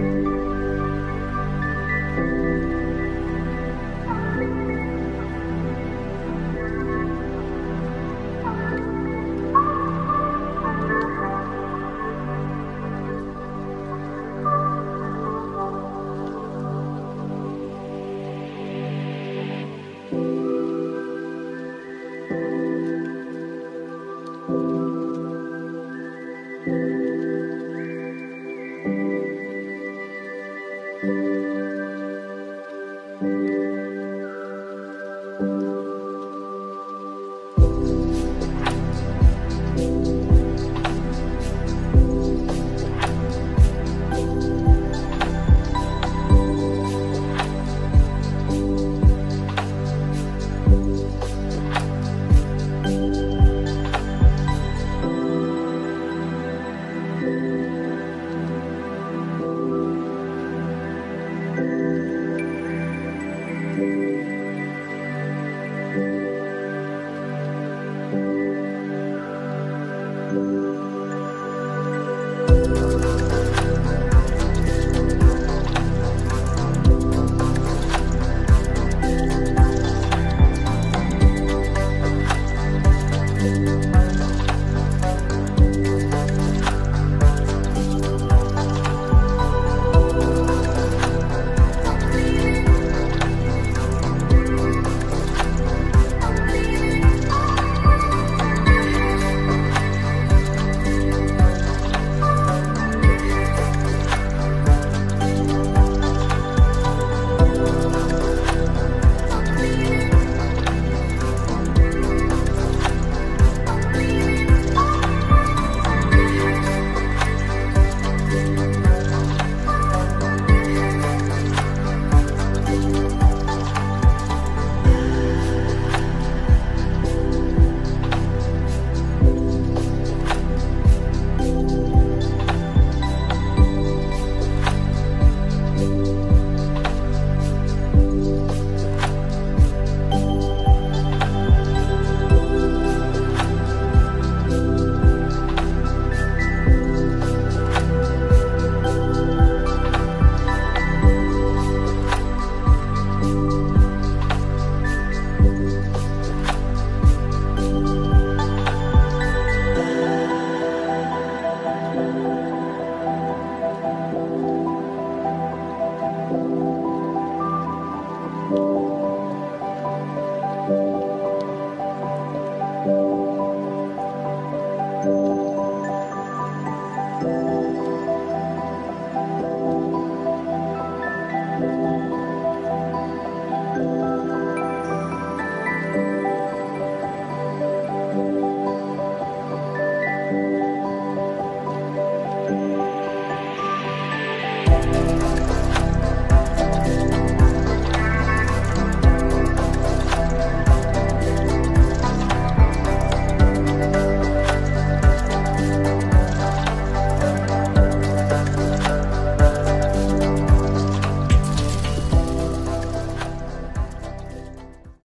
Bye.